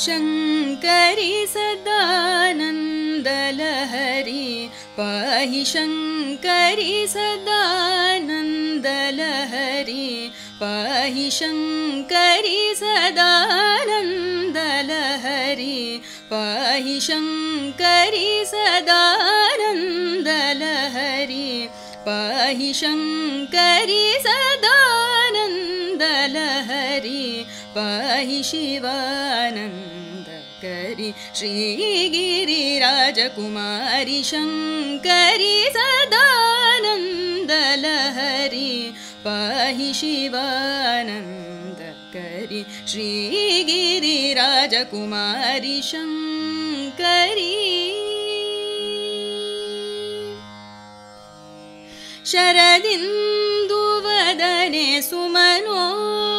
शङ्करि सदानन्दलहरि पाहि शङ्करि सदानन्दलहरि पाहि शङ्करि सदानन्दलहरि पाहि शङ्करि सदानन्दलहरि पाहि शङ्करि सदानन्दलहरि पाहि शिवानन्दकरि श्रीगिरिराजकुमारि शङ्करि सदानन्दलहरि पाहि शिवानन्दकरि श्रीगिरिराजकुमारि शङ्करि। शरदिन्दुवदने सुमनोहरि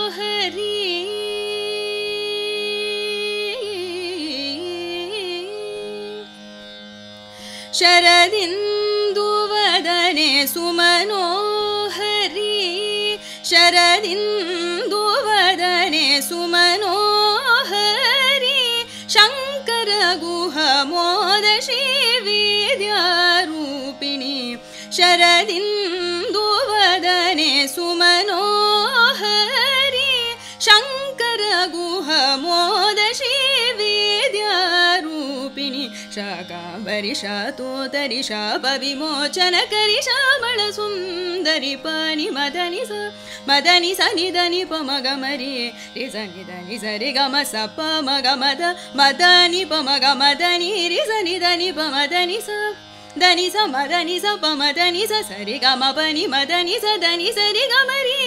शरदिन्दुवदने सुमनोहरि शरदिन्दुवदने सुमनोहरि शङ्कर गुहमोदशी विद्यारूपिणि शरदिन्दुवदने सुमनोहरि शङ्कर शाकाम्बरि शातोदरि शापविमोचनकरि श्यामळसुन्दरि पाणि मदनि स मदनि सनि दनि प मग मरि रि सनि दनि सरि गम स मग मदनि प मग मदनि रि सनि दनि प मदनि स दनि स मदनि स मदनि स सरि गम पनि मदनि स दनि सरि गमरि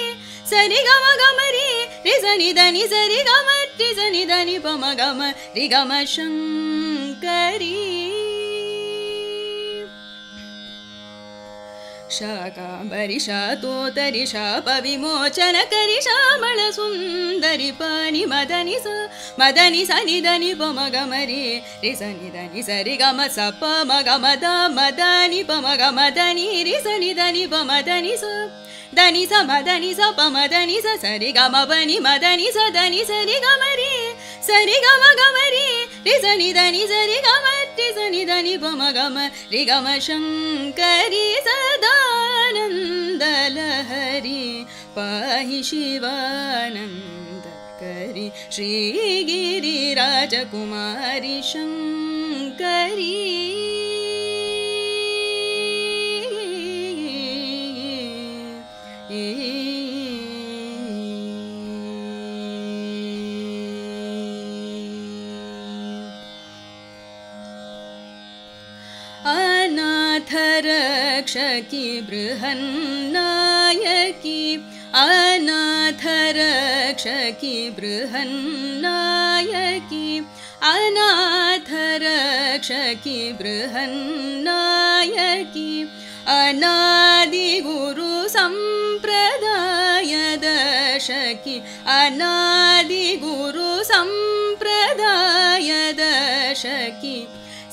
सरि गम गमरि रि सनि दनि सरि गम रि सनि दनि प म गम गम शङ्करि शाकाम्बरि शातोतरि शापविमोचनकरि श्यामळसुन्दरि पाणि मदनि स मदनि सनि दनि प म गमरि रि सनि दनि सरि गम स प म ग मद मदनि प ग मदनि रि सनि दनि स दनि स मदनि सरि गम पनि मदनि स दनि सरि गमरि सरि गम गमरि रि सनि दनि सरि गम रि सनि दनि प म गम रि गम शङ्करि सदानन्दलहरि पाहि शिवानन्दकरि श्रीगिरिराजकुमारि शङ्करि अनाथरक्षकि बृहन्नायकि अनाथरक्षकि बृहन्नायकि अनाथरक्षकि बृहन्नायकि अनादिगुरु सम्प्रदायदशकि अनादिगुरु सम्प्रदायदशकि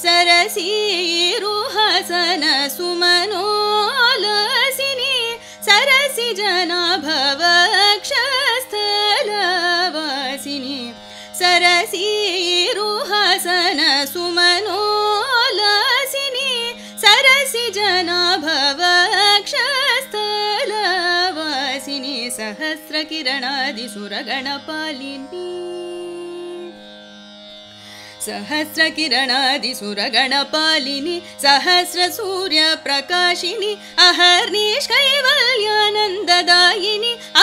सरसीरुहसन सुमनोलसिनि जना सरसीरुहसन सुमनोलसिनि सरसि जना सहस्रकिरणादिसुरगणपालिनी सहस्रकिरणादिसुरगणपालिनि सहस्रसूर्यप्रकाशिनि अहर्निष्कैवल्यानन्ददायिनि अहङ्कातीतमनोन्मणि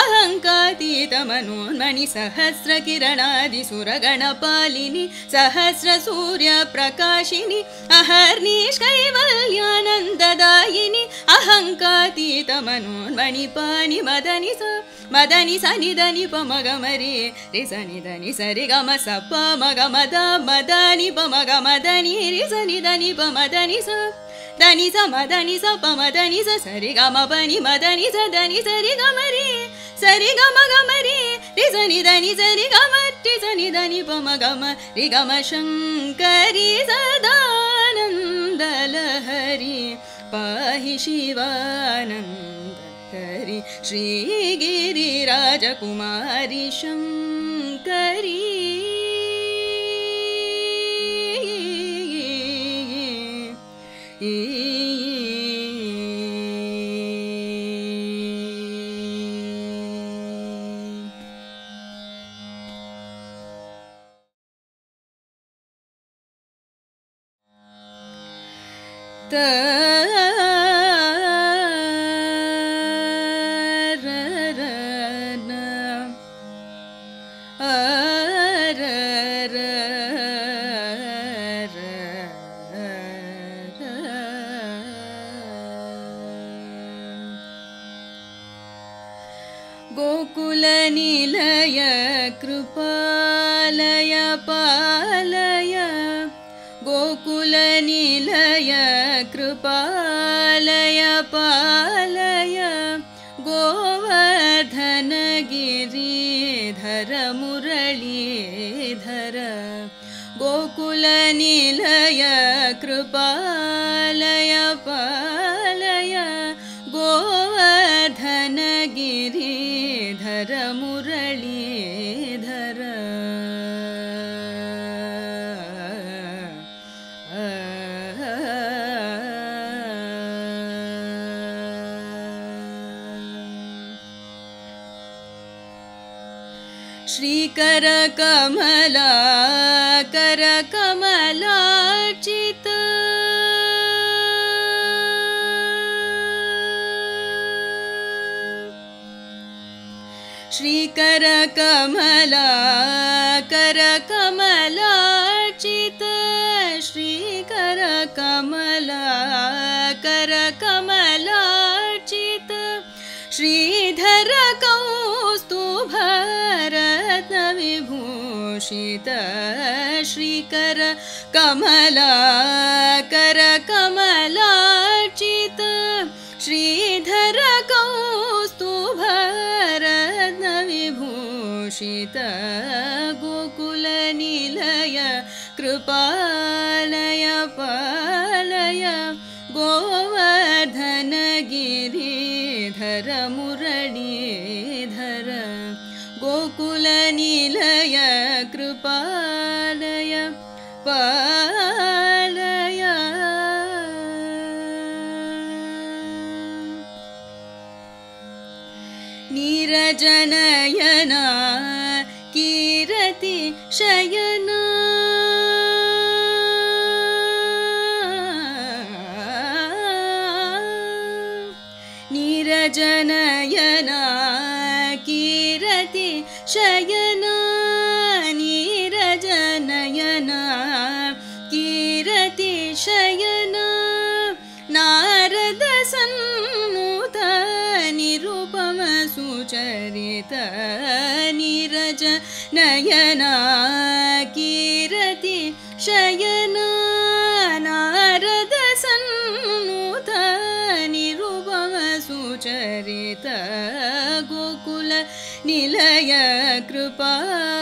सहस्रकिरणादिसुरगणपालिनि सहस्रसूर्यप्रकाशिनि अहर्निष्कैवल्यानन्ददायिनि अहङ्कातीतमनोन्मणि पाणि मदनि स मदनि सनि दनि प म ग मरि रि सनि दनि सरि गम स प म ग मद मदनि प म ग मदनि रि सनि दनि प मदनि स दनि स मदनि स प मदनि स सरि गम पनि मदनि स दनि सरि ग सरि गमगमरी रि सनिदनि सरि गम रि सनिदनि पमगम रि गम शङ्करि सदानन्दलहरि पाहि शिवानन्द हरि श्रीगिरिराजकुमारी शङ्करि गोकुलनिलय कृपालय पालय। गोकुलनिलय कृपालय पालय। गोवर्धनगिरिधर मुरलीधर गोकुलनिलय कृपालय श्रीकर कमला कर कमलाचित श्रीकर कमला श्रीधर कौस्तुभरत्नविभूषित श्रीकर कमला कर कमलाचित श्रीधर कौस्तुभरत्नविभूषित गोकुलनिलय कृपालय पालय गोवर्धनगिरिधर मुरलीधर गोकुलनिलय नयना कीरति शयना नारद सन्नुत निरुपम सुचरित गोकुल निलय कृपालय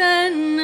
And.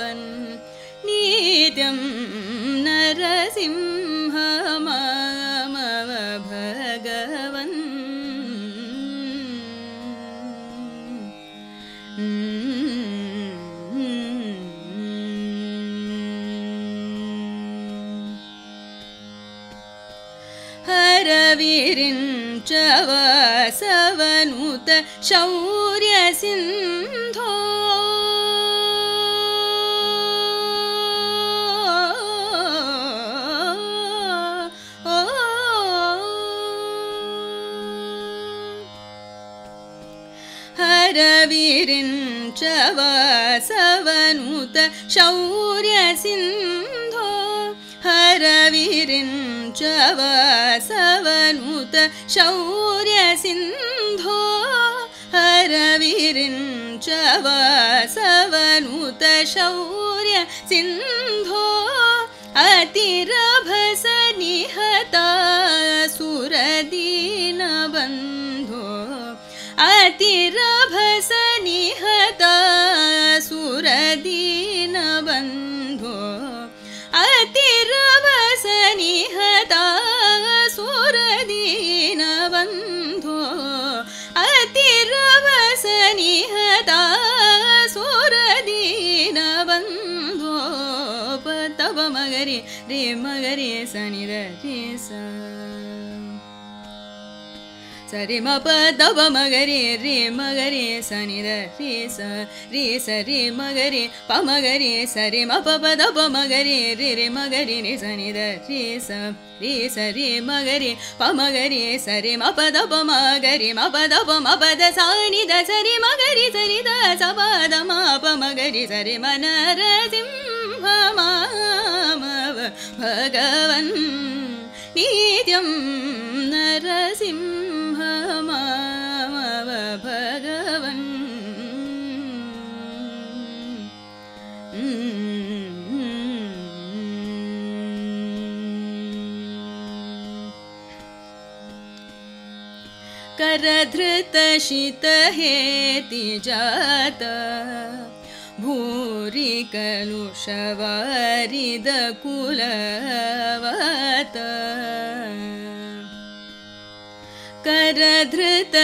भगवन् नित्यं नरसिंहमामव भगवन् हरविरिञ्च वसवनुत शौर्यसिन्धो वसवनुत शौर्यसिन्धो हरविरिञ्च वसवनुत शौर्यसिन्धो हरविरिञ्च वसवनुत शौर्यसिन्धो अतिरभस निहता सुरदीनबन्धो अतिरभस निहता सुरदीनबन्धो। अतिरभस निहता सुरदीनबन्धो। अतिरभस निहता सुरदीनबन्धो। तव मगरे रे मगरे सनि सरि म प दव मगरे रे मगरे सनि रे स रे स रे मगरे प मगरे सरि म प प दव मगरे रे रे मगरे नि रे मगरे प मगरे सरि म प दव मगरे म प दव म प द सानि द सरि मगरि सरि द स प द म प मगरि सरि म नरसिंह मामव भगवन् नित्यं नरसिंहमामव भगवन् करधृतशितहेति जात भूरि कलुषवारिदकुलवत करधृतशितहेति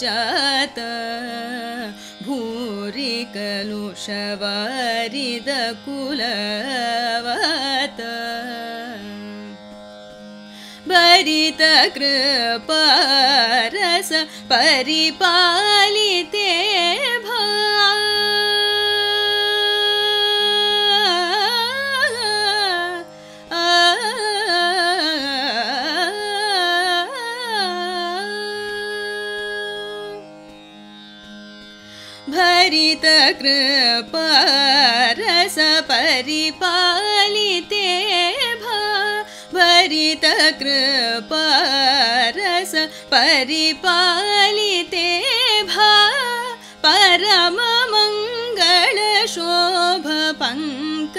जात भूरि भरित कृपारस परिपालिते भा परिपालिते भा कृपारस परिपालिते भा परममङ्गलशोभ पङ्कजनाभ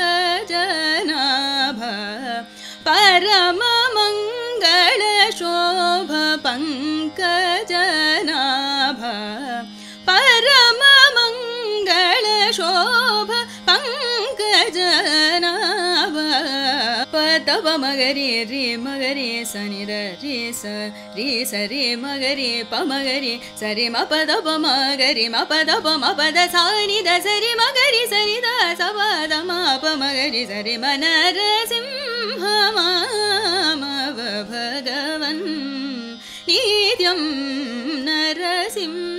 तव मगरे रे सनि रे रे रे मगरे प मगरे सरि प मगरे म पद प म पद सानि द सरि मगरि सरि द स पद म प मगरि सरि म नरसिंह भगवन्। नित्यं नरसिंह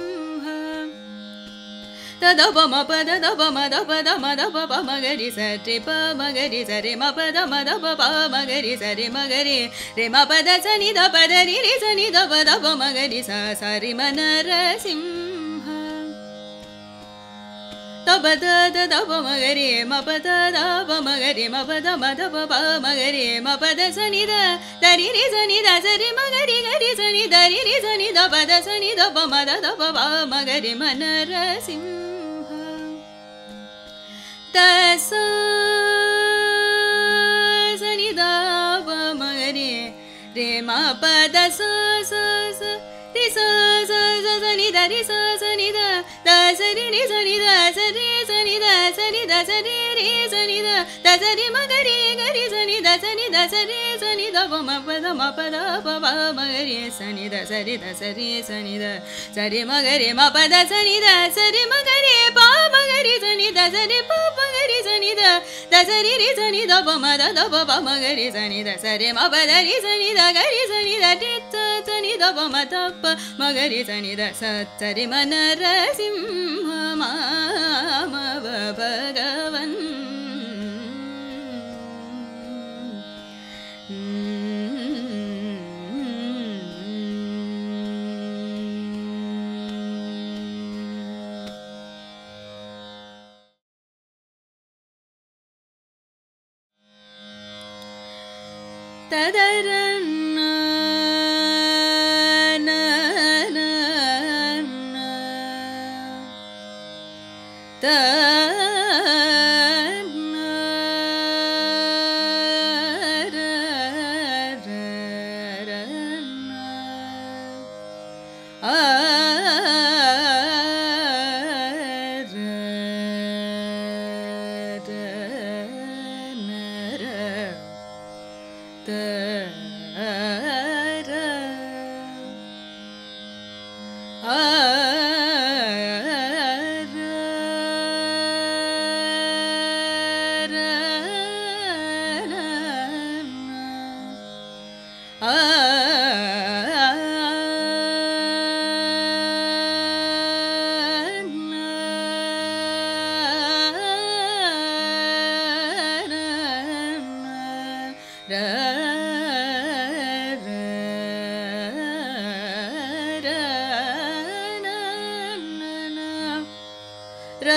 प म प द द प म द प द म द प प म ग रि स रि प म ग रि स रि म प द म द प प म ग रि स रि म ग रि रे म प द स नि द प द रि रि स नि द प द प म ग रि स स रि म न र सिंह तब द द द प म ग रे म प द द प म ग रे म प द म द प प म ग रे म प द स नि द द रि रि स नि द स रि म ग रि ग रि स नि द रि रि स नि द प द स नि द प म द द प प म ग रे म न र सिंह त स स नि द प म ग रे म प द स ri sa da da da da da da da ma da da sari magari, sa ni da da sari pa da pa da da sari ri da sa ma da da pa da pa pa da da da ma da da pa da ri da da ti ta da ba ma म द प म ग रि ರ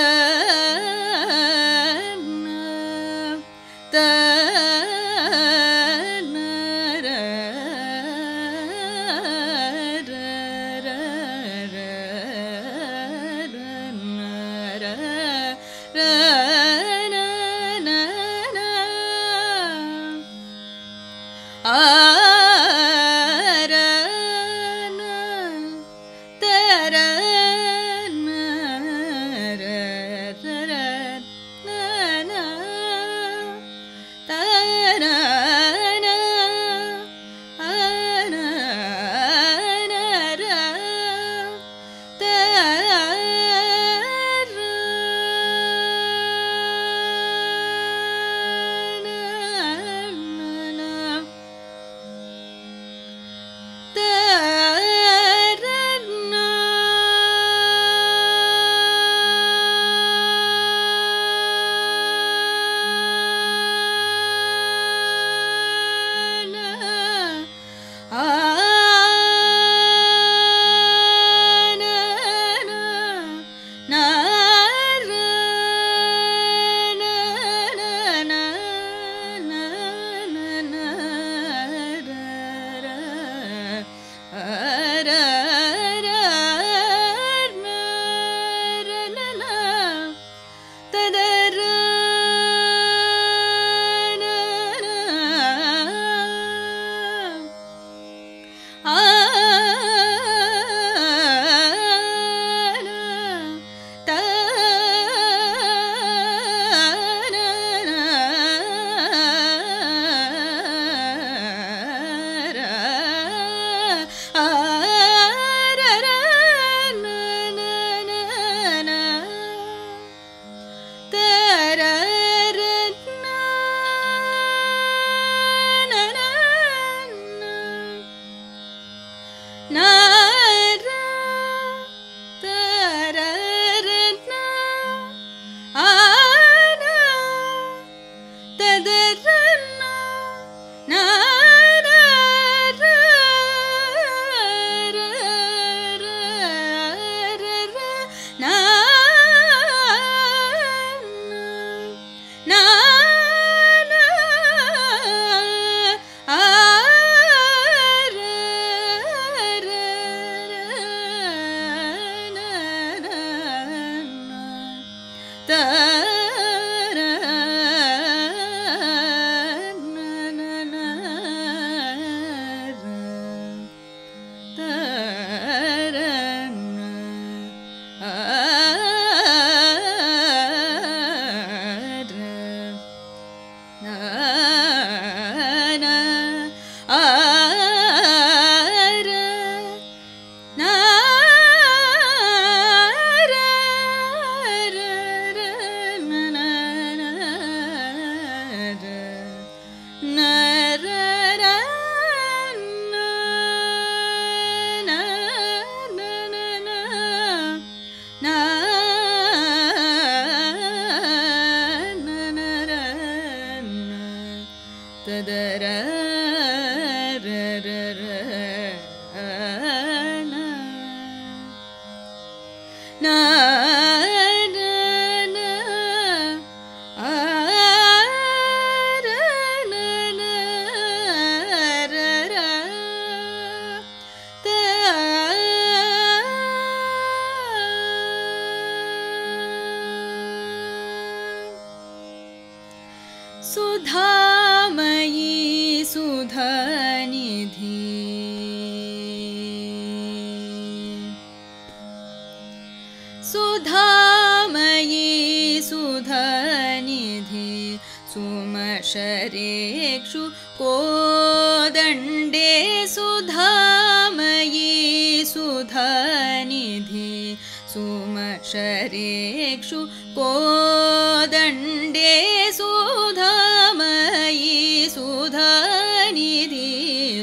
सुमशरेक्षु कोदण्डे सुधामयी सुधनिधि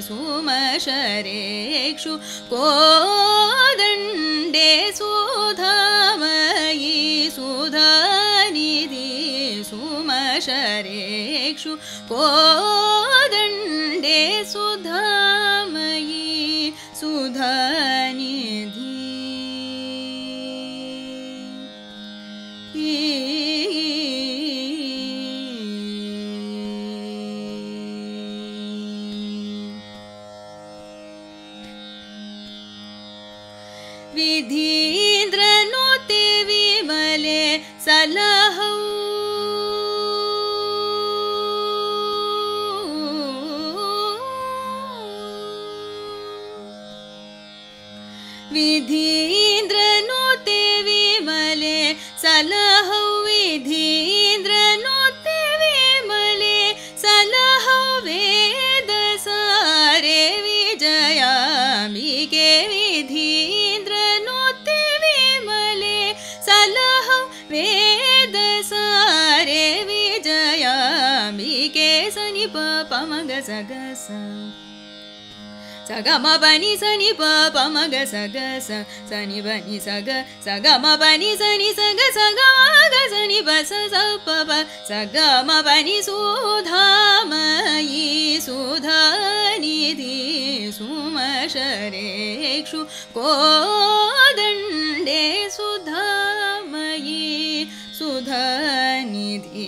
सुमशरेक्षु कोदण्डे सुधामयी सुधनिधि सुमशरेक्षु कोदण्डे पमग सगस। सगम बनि सनि पमग सगस। सनि बनि सग सगम बनि सनि सग सगमग सनि बस सप सगम बनि सुधामयी सुधनिधि सुमशरेक्षु कोदण्डे सुधामयी सुधनिधि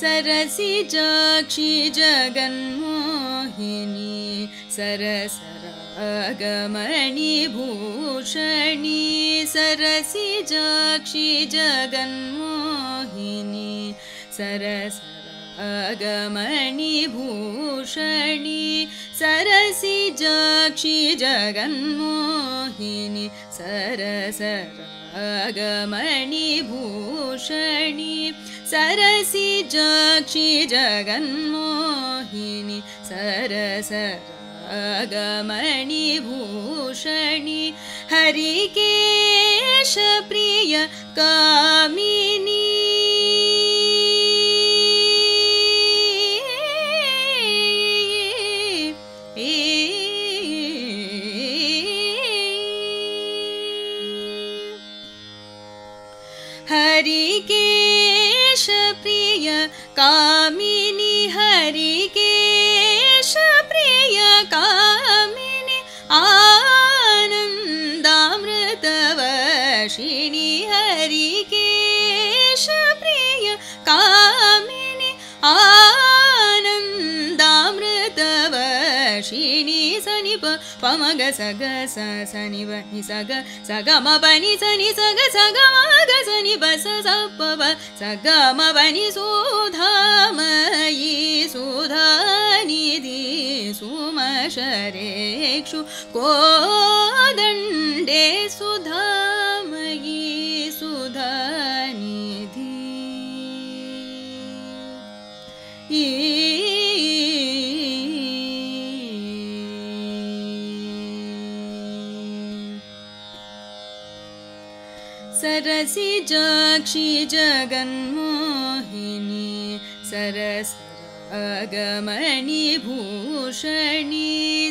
सरसि जाक्षि जगन्मोहिनी सरसरागमणि भूषणी सरसि जाक्षि जगन्मोहिनी सरसरागमणि भूषणी सरसि जाक्षि जगन्मोहिनी सरसरागमणि भूषणी सरसि जाक्षि जगन्मोहिनी सरसरागमणि भूषणी हरिकेश प्रिय कामिनी हरिकेश प्रिय कामिनी हरिकेश प्रिय कामिनी आनन्दामृतवर्षिणि हरिकेश प्रिय कामिनी आनन्दामृतवर्षिणि पमग सग सनि बनि सग सगम बनि सनि सग सगमग सनि बस सप सगम बनि सुधामयी सुधनिधि सुमशरेक्षु कोदण्डे सुधामयी सुधनिधि सरसि जाक्षि जगन्मोहिनी सरसरागमणि भूषणी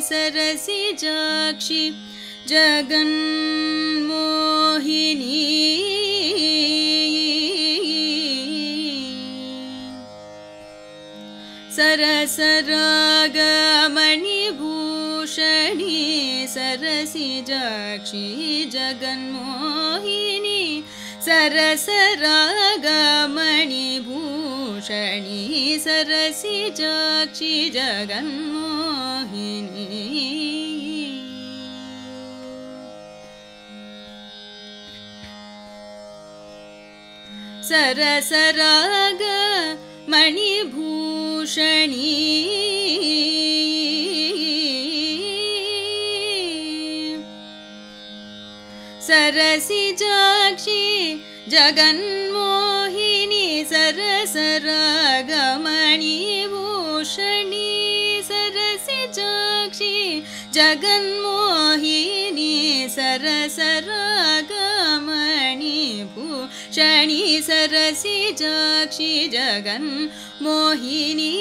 सरसि जाक्षि जगन्मोहिनी। सरसरागमणिभूषणी सरसि जाक्षि जगन्मोहिनी सरसरागमणिभूषणी सरसि जाक्षि जगन्मोहिनी। सरसराग मणिभूषणी सरसि जाक्षि जगन्मोहिनी सरसरागमणिभूषणी सरसि जाक्षि जगन्मोहिनी सरसरागमणिभूषणी सरसि जाक्षि जगन्मोहिनी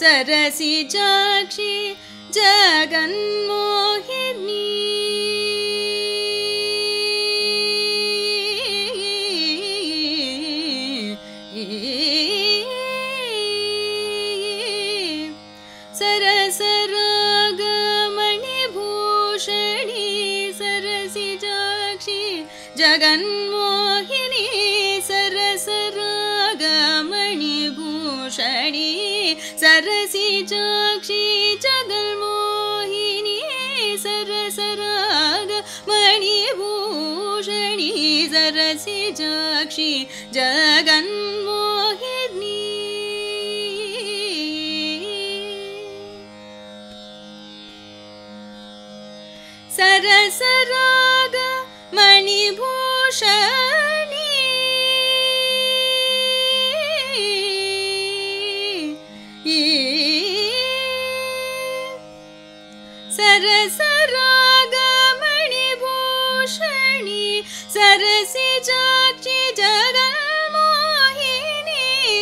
सरसि जाक्षि जगन्मोहिनी सरसि जाक्षि जगन्मोहिनी सरसराग मणिभूषणी सरसि जाक्षि जगन्मोहिनी सरसराग मणिभूषणी सरसि जाक्षि जगन्मोहिनी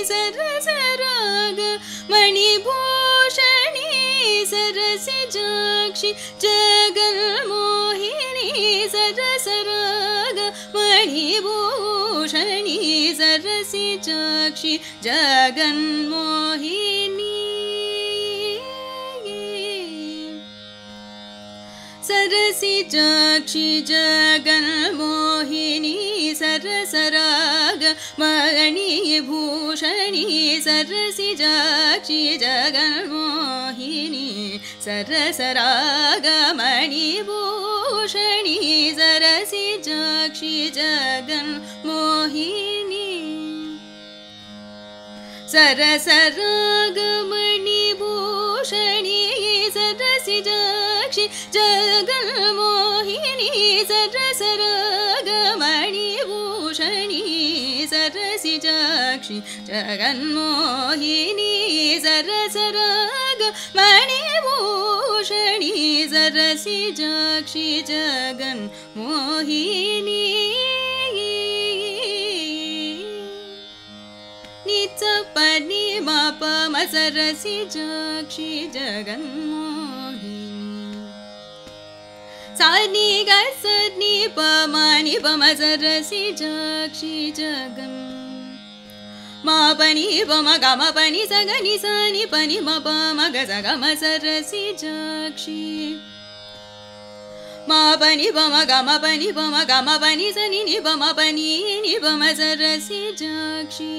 सरसराग मणिभूषणी सरसि जाक्षि जगन्मोहिनी सरसराग मणिभूषणी सरसि जाक्षि जगन्मोहिनी सरसि जाक्षि जगन्मोहिनी सरसराग मणिभूषणी सरसि जाक्षि जगन्मोहिनी सरसराग मणिभूषणी सरसि जाक्षि जगन्मोहिनी सरसि जगन्मोहिनी सरसरागमणिभूषणी सरसि जाक्षि जगन्मोहिनी सरसराग मणिभूषणी सरसि जाक्षि जगन्मोहिनी निच पनि माप सरसि जाक्षि जगन्मोहिनी। सानि ग सनि पमानि पम सरसि जाक्षि जगन्। मा पनि पम गम पनि स गनि सनि पनि म पम ग स गम सरसि जाक्षि। मा पनि पम गम पनि पम गम पनि सनि नि पम पनि नि सरसि जाक्षि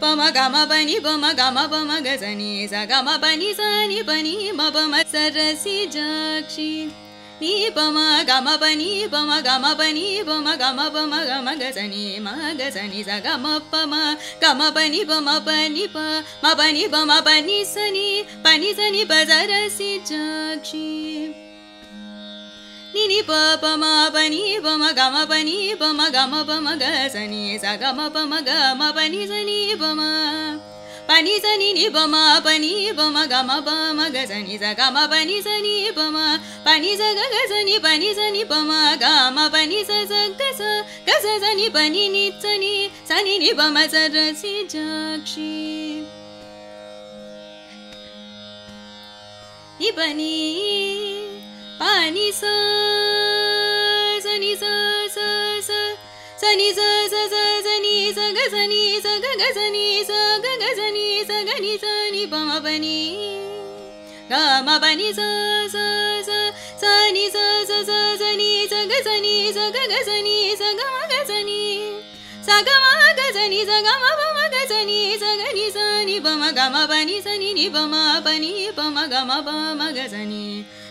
पम गम पनि पम गम पम ग सनि स गम पनि सनि पनि म पम सरसि जाक्षि। नि पम गम पनि पम गम पनि पम गम पम गम ग सनि म ग सनि स गम पम गम पनि पम पनि प पनि सनि पनि सनि प सरसि जाक्षि निनि प पम पनि पम गम पनि पम गम पम ग सनि स गम पम ग म पनि सनि पम पनि सनि नि पम पनि पम गम पम ग सनि स गम पनि पनि स ग पनि सनि पम ग म पनि स स ग स ग स सनि नि सनि पनि पानी स सनि स स स सनि स स स सनि स ग सनि स ग ग सनि स ग ग सनि स ग नि स नि प म पनि ग म पनि स स स स सनि स स स सनि स ग सनि स ग ग सनि स ग म ग सनि स ग म ग सनि स ग म प म ग सनि स ग नि स नि प म ग म प नि स नि नि प म प नि प म ग म प म ग सनि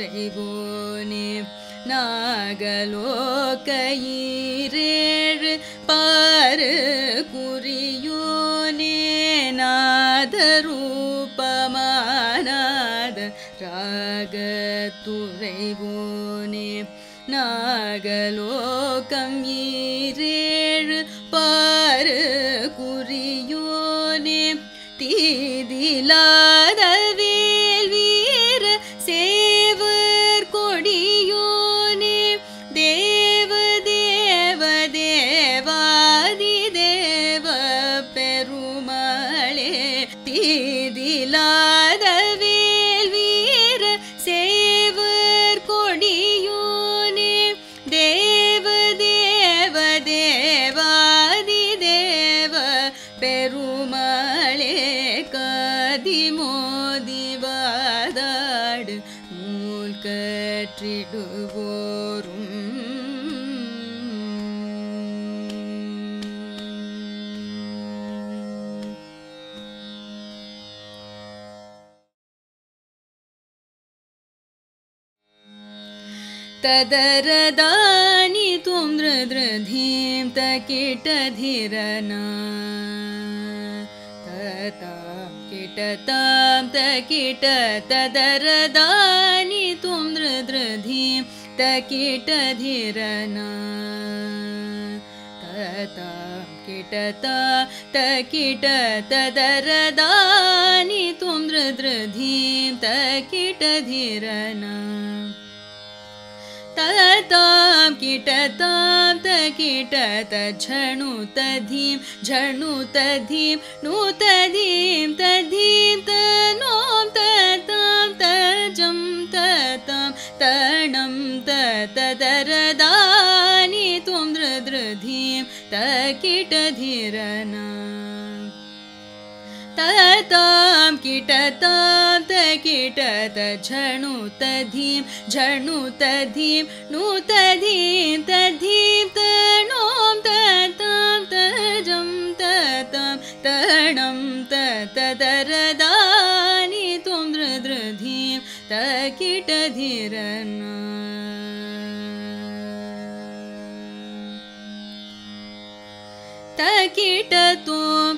ராகத்துறைவோனே நாகலோகையீரேழு பாரு குறியோனே நாத ரூபமானாத ராகத்துறைவோனே நாகலோகம் ஈரேழு तदरदानि त्वं दृधीं तकिटधिरना। ततां किटतां तकिट तदरदानि त्वं दृधीं तकिटधिरना। ततां किटता तदरदानि त्वं दृधीं तकिटधिरना ततां किटतां तकिटत झणुतधीं झणुतधीं नूतधीं तधीं तनों ततां तजं ततां तणं ततदरदानि त्वं दृधीं तकिटधिरना ततां किटतां तकिटत झणुतधीं झणुतधीं नूतधीं तधीं तणों ततां तजं ततां तणं ततदरदानि तक तोम ततोम तकीट तोम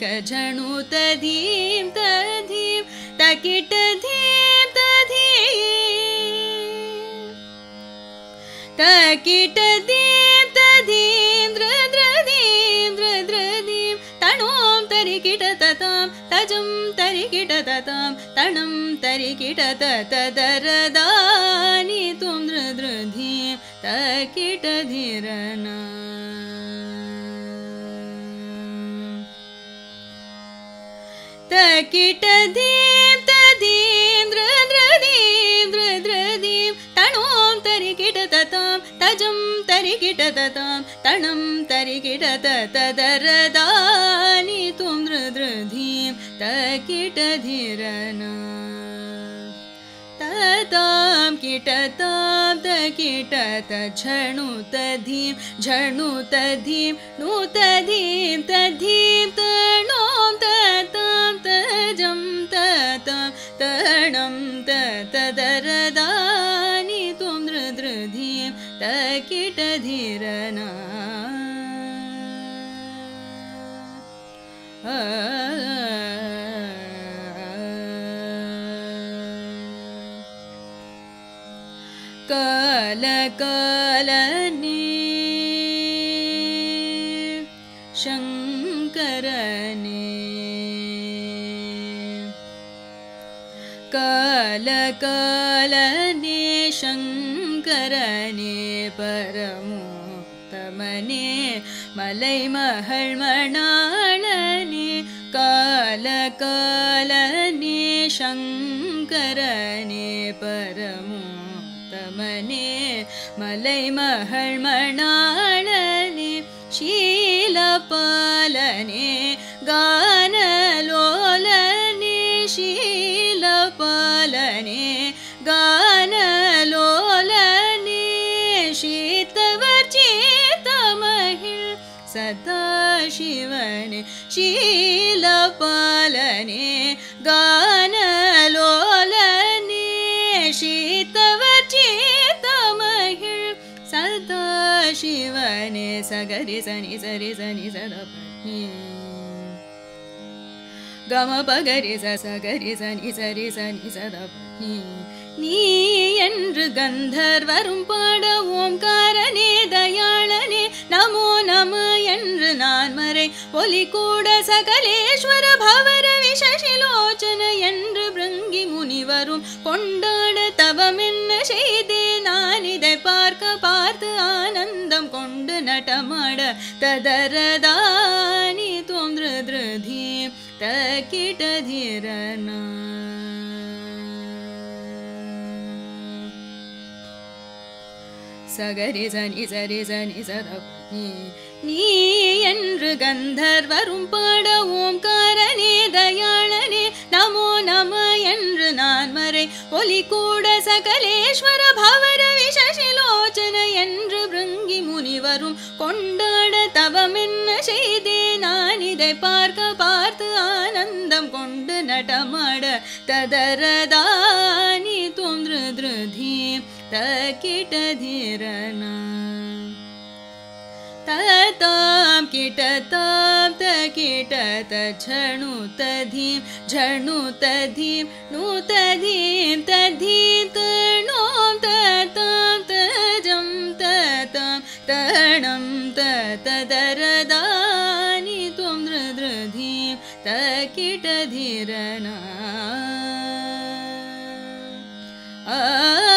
तक झणु तधीम तधीम तकीट धीम तधीम तकीट दीम तधीम द्र द्र दीम द्र द्र दीम तणों तरिकिट ततां तजं तरिकिट ततां तणं तरिकिट ततदरदानि तुं द्र द्र धीम तकीट धीरना दीम द्र द्र दीम तणों तरिकिट ततां तजं तरिकिट ततां तणं तरिकिट ततदरदानि तुं द्र द्र कीटतां तकीट तझणु तधीं झणु तधीं तणों ततां तजं ततां तणं ततदरदानि तुं दृ दृ धीं तकीट धीरना काल कालने शङ्करने काल कालने शङ्करने परमोत्तमने मलै महळ्मणाळने काल कालने शङ्करने परमो तमने मलै महळ्मणाळने शीलपालने गानलोलने शीलपालने गानलोलने शीतवर्चितमहिळ् सदा शिवने शीलपालने சனி சகரி சனி சரி சனி சதபி கம பகரி ச சகரி சனி சரி சனி சதபி நீ என்று கந்தர் வரும் பாட ஓம்காரனே தயாளனே. நமோ நம என்று நான் மறை. ஒலி கூட சகலேஸ்வர பவர விஷசிலோச்சன என்று பிருங்கி முனிவரும் கொண்டாட தவமென்ன செய்தே நான் இதை तटमड तदरदानि त्वं दृदृधि तीटधिरना सगरि सनि सरि सनि इसरी நீ என்று கந்தர்வரும் பாட ஓம்காரனே தயாளனே. நமோ நம என்று நான் மறை ஒலி கூட சகலேஸ்வர பவர விஷசிலோச்சன என்று பிருங்கி முனிவரும் கொண்டாட தவமென்ன செய்தே? நான் இதை பார்க்க பார்த்து ஆனந்தம் கொண்டு நடமாட ததரதானி தோன்று திருதி தக்கிட்டதீரனா ततां कीटतां तकीट तझणु तधीं झणु तधीं नु तधीं तधीं तणों ततां तजं ततां तणं ततदरदानि त्वं दृधीं तकीट धीरना आ